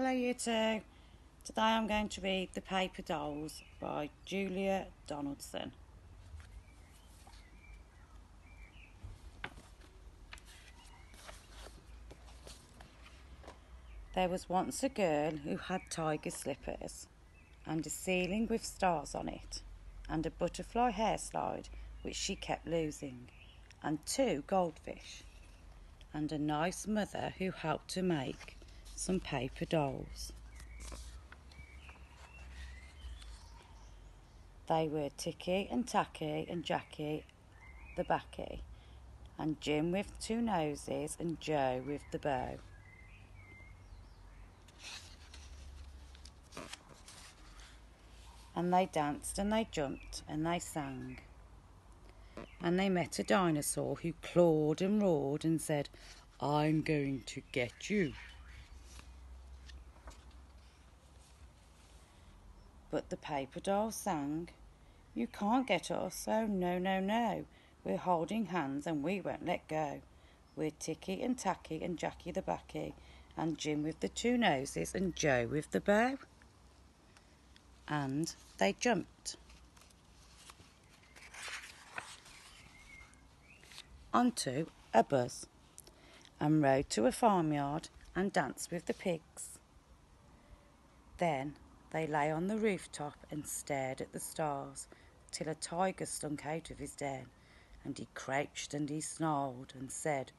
Hello, you two. Today I'm going to read The Paper Dolls by Julia Donaldson. There was once a girl who had tiger slippers, and a ceiling with stars on it, and a butterfly hair slide which she kept losing, and two goldfish, and a nice mother who helped to make some paper dolls. They were Ticky and Tacky and Jackie the Backy, and Jim with two noses and Joe with the bow. And they danced and they jumped and they sang. And they met a dinosaur who clawed and roared and said, I'm going to get you. But the paper doll sang, You can't get us, oh no, no, no. We're holding hands and we won't let go. We're Ticky and Tacky and Jackie the Backy and Jim with the two noses and Joe with the bow. And they jumped. Onto a bus and rode to a farmyard and danced with the pigs. Then they lay on the rooftop and stared at the stars till a tiger slunk out of his den, and he crouched and he snarled and said,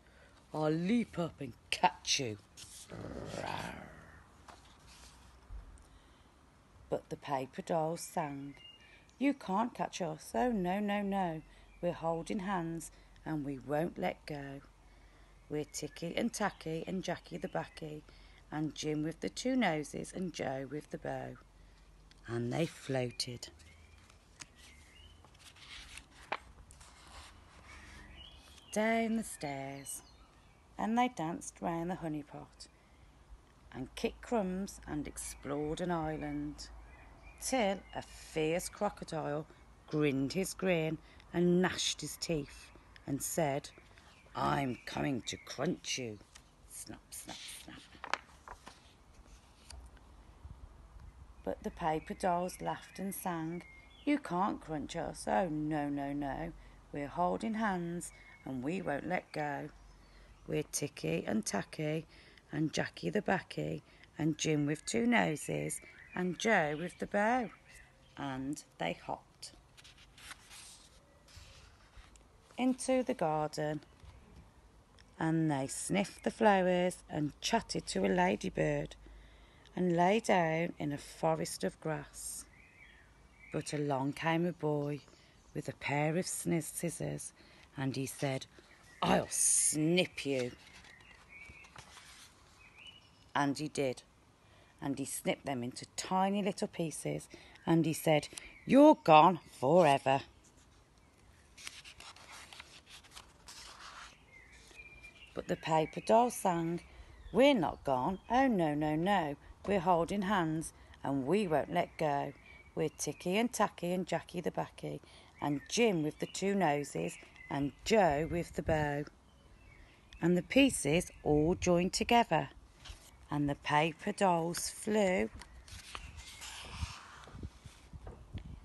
I'll leap up and catch you. But the paper dolls sang, You can't catch us, oh no, no, no. We're holding hands and we won't let go. We're Ticky and Tacky and Jackie the Backy and Jim with the two noses and Joe with the bow. And they floated. Down the stairs, and they danced round the honey pot, and kicked crumbs and explored an island, till a fierce crocodile grinned his grin and gnashed his teeth, and said, I'm coming to crunch you. Snap, snap, snap. But the paper dolls laughed and sang, You can't crunch us. Oh, no, no, no. We're holding hands and we won't let go. We're Ticky and Tacky and Jackie the Backy and Jim with two noses and Joe with the bow. And they hopped into the garden and they sniffed the flowers and chatted to a ladybird and lay down in a forest of grass. But along came a boy with a pair of scissors and he said, I'll snip you. And he did. And he snipped them into tiny little pieces and he said, You're gone forever. But the paper doll sang, We're not gone. Oh, no, no, no. We're holding hands and we won't let go. We're Ticky and Tacky and Jackie the Backy and Jim with the two noses and Joe with the bow. And the pieces all joined together and the paper dolls flew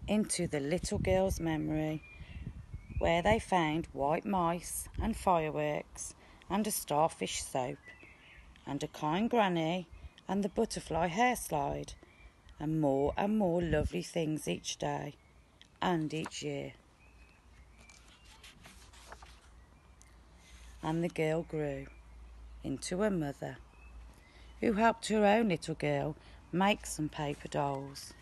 into the little girl's memory where they found white mice and fireworks and a starfish soap, and a kind granny, and the butterfly hair slide, and more and more lovely things each day and each year. And the girl grew into a mother who helped her own little girl make some paper dolls.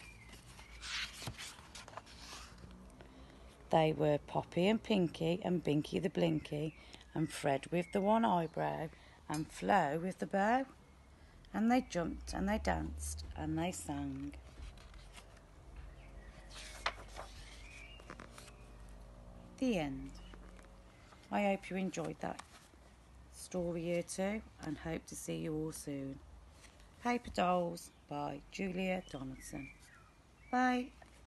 They were Poppy and Pinky and Binky the Blinky and Fred with the one eyebrow, and Flo with the bow. And they jumped and they danced and they sang. The end. I hope you enjoyed that story here too and hope to see you all soon. Paper Dolls by Julia Donaldson. Bye.